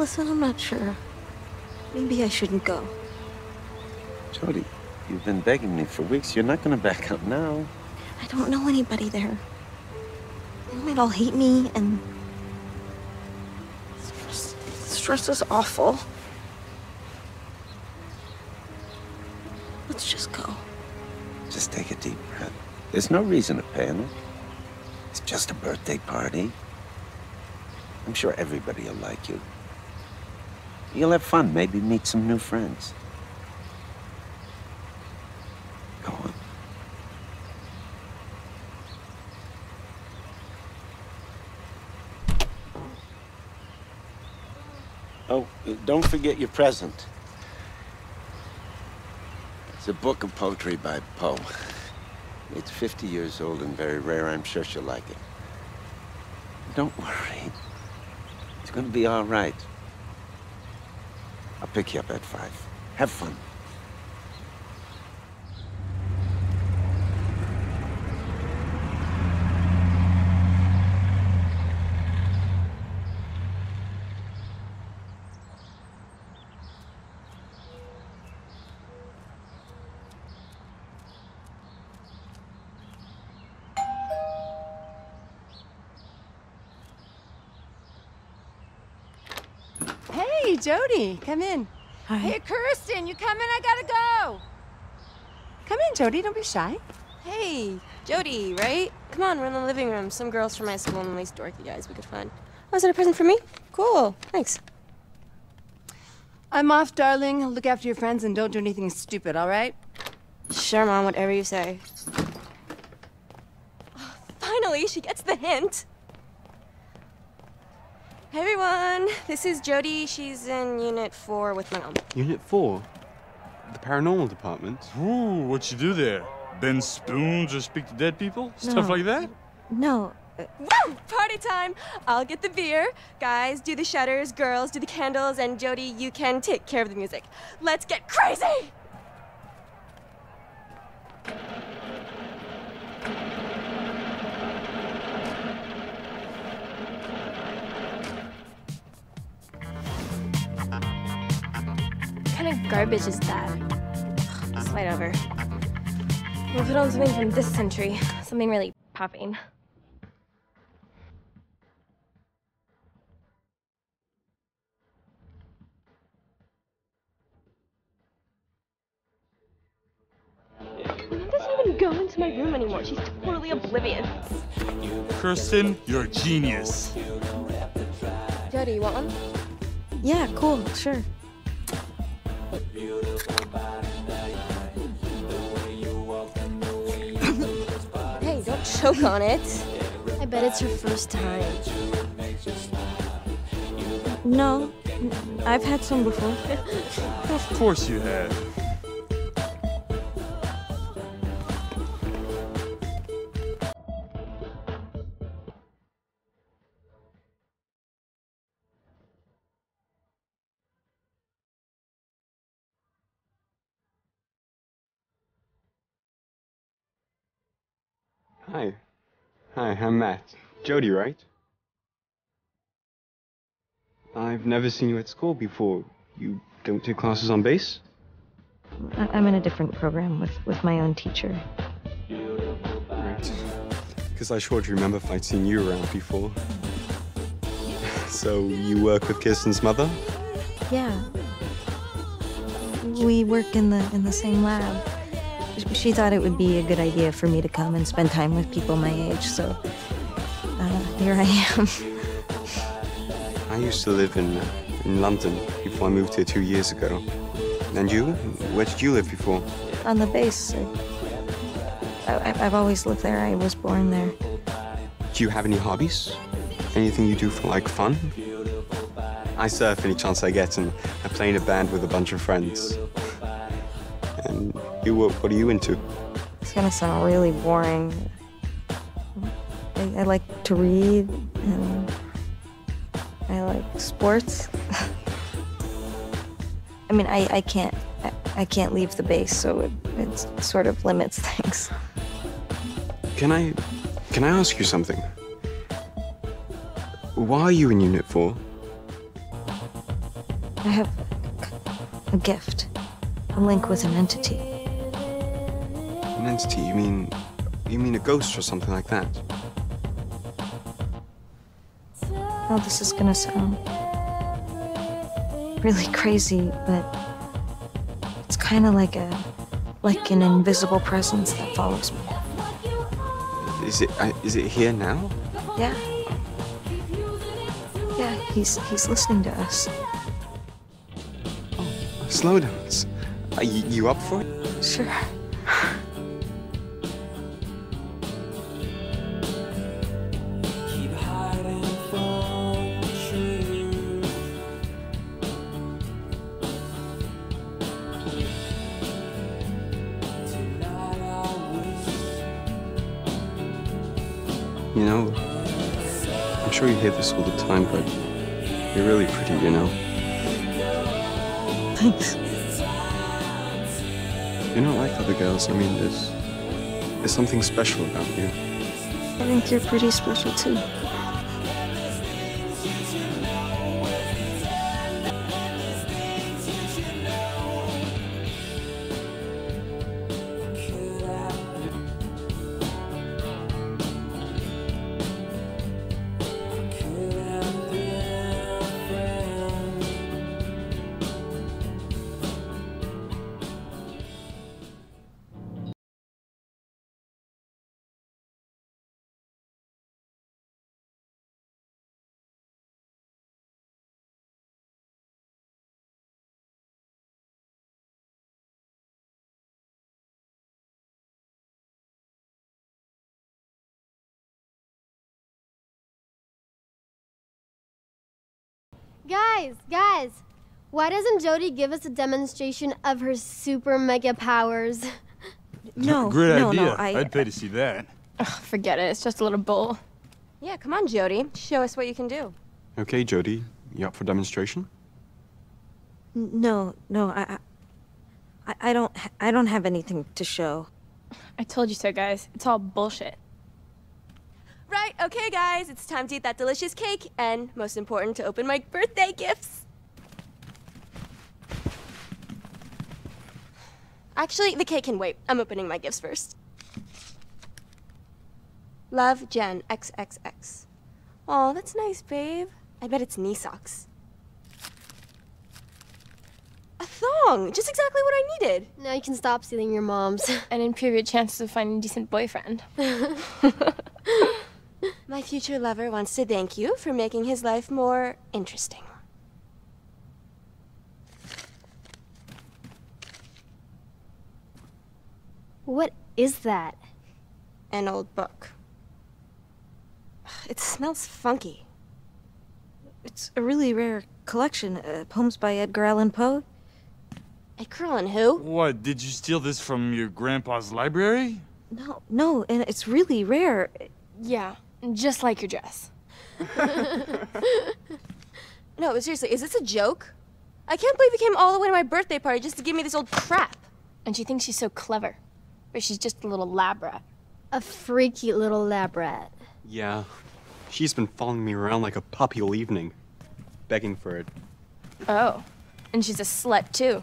Listen, I'm not sure. Maybe I shouldn't go. Jodie, you've been begging me for weeks. You're not gonna back up now. I don't know anybody there. They might all hate me, and... Stress, stress is awful. Let's just go. Just take a deep breath. There's no reason to panic. It's just a birthday party. I'm sure everybody will like you. You'll have fun, maybe meet some new friends. Go on. Oh, don't forget your present. It's a book of poetry by Poe. It's 50 years old and very rare. I'm sure she'll like it. Don't worry. It's gonna be all right. Pick you up at five. Have fun. Jodie, come in. Hi. Hey, Kirsten, you come in? I gotta go. Come in, Jodie. Don't be shy. Hey, Jodie, right? Come on, we're in the living room. Some girls from my school and these dorky guys we could find. Oh, is that a present for me? Cool, thanks. I'm off, darling. Look after your friends and don't do anything stupid, all right? Sure, Mom, whatever you say. Oh, finally, she gets the hint. Hey, everyone. This is Jodie. She's in Unit 4 with my mom. Unit 4? The paranormal department? Ooh, what you do there? Bend spoons or speak to dead people? Stuff like that? No, uh, Woo! Party time! I'll get the beer. Guys, do the shutters. Girls, do the candles. And Jodie, you can take care of the music. Let's get crazy! Kind of garbage is that? Slide over. We'll put on something from this century. Something really popping. Mom doesn't even go into my room anymore. She's totally oblivious. Kirsten, you're a genius. Jodie, you want one? yeah, cool, sure. Hey, don't choke on it. I bet it's your first time. No, I've had some before. Of course you have. Hi. Hi, I'm Matt. Jodie, right? I've never seen you at school before. You don't take classes on base? I- I'm in a different program with, with my own teacher. Right. Because I sure do remember if I'd seen you around before. so, you work with Kirsten's mother? Yeah. We work in the in the same lab. Sh- She thought it would be a good idea for me to come and spend time with people my age, so uh, here I am. I used to live in, in London before I moved here two years ago. And you? Where did you live before? On the base. I, I, I've always lived there. I was born there. Do you have any hobbies? Anything you do for like fun? I surf any chance I get, and I play in a band with a bunch of friends. You, what, what are you into? It's gonna sound really boring. I, I like to read and I like sports. I mean, I, I can't I, I can't leave the base, so it, it sort of limits things. Can I, can I ask you something? Why are you in Unit 4? I have a gift, a link with an entity. Entity? You mean, you mean a ghost or something like that? Oh, this is gonna sound really crazy, but it's kind of like a like an invisible presence that follows me. Is it, uh, is it here now? Yeah. Yeah, he's he's listening to us. Oh, Slow dance. Are you, you up for it? Sure. You know, I'm sure you hear this all the time, but you're really pretty, you know? Thanks. You're not like other girls. I mean, there's, there's something special about you. I think you're pretty special too. Guys, guys, why doesn't Jodie give us a demonstration of her super mega powers? No, Great no, idea. no. I, would pay to see that. Ugh, forget it. It's just a little bowl. Yeah, come on, Jodie. Show us what you can do. Okay, Jodie, you up for demonstration? no, no. I, I, I don't. I don't have anything to show. I told you so, guys. It's all bullshit. Right, okay, guys, it's time to eat that delicious cake, and most important, to open my birthday gifts. Actually, the cake can wait. I'm opening my gifts first. Love, Jen, XXX. Oh, that's nice, babe. I bet it's knee socks. A thong! Just exactly what I needed. now you can stop stealing your mom's. And improve your chances of finding a decent boyfriend. My future lover wants to thank you for making his life more interesting. what is that? An old book. It smells funky. It's a really rare collection. Uh, poems by Edgar Allan Poe. Edgar Allan who? What, did you steal this from your grandpa's library? No, no, and it's really rare. Yeah, just like your dress. No, but seriously, is this a joke? I can't believe you came all the way to my birthday party just to give me this old crap. And she thinks she's so clever. But she's just a little lab rat. A freaky little lab rat. Yeah. She's been following me around like a puppy all evening, begging for it. Oh. And she's a slut, too.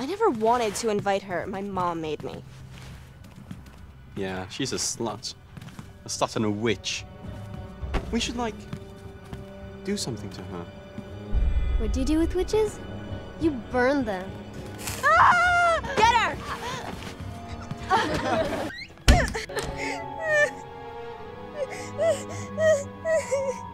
I never wanted to invite her. My mom made me. Yeah, she's a slut. A slut and a witch. We should, like, do something to her. What do you do with witches? You burn them. Ah! Get her!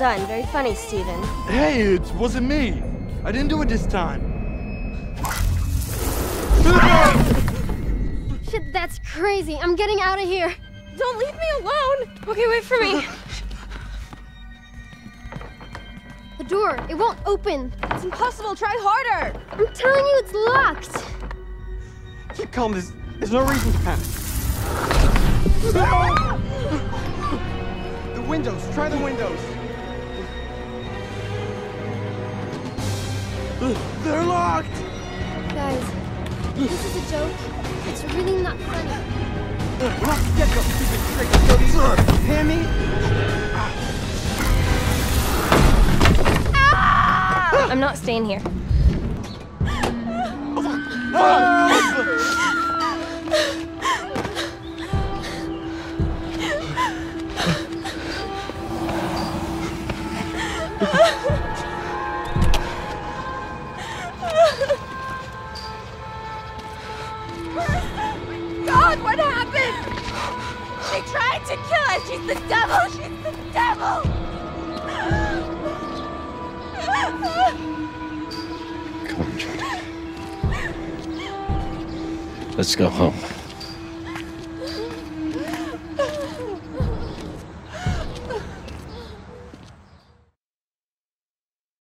done. Very funny, Steven. Hey, it wasn't me. I didn't do it this time. Shit, that's crazy. I'm getting out of here. Don't leave me alone! Okay, wait for me. The door, it won't open. It's impossible. Try harder! I'm telling you, it's locked. Keep calm. There's, there's no reason to panic. Ah! the windows. Try the windows. They're locked! Guys, this is a joke. It's really not funny. Get your stupid tricks, Jodie. Hear me? I'm not staying here. God, They tried to kill us! She's the devil! She's the devil! Come on, Jodie. Let's go home.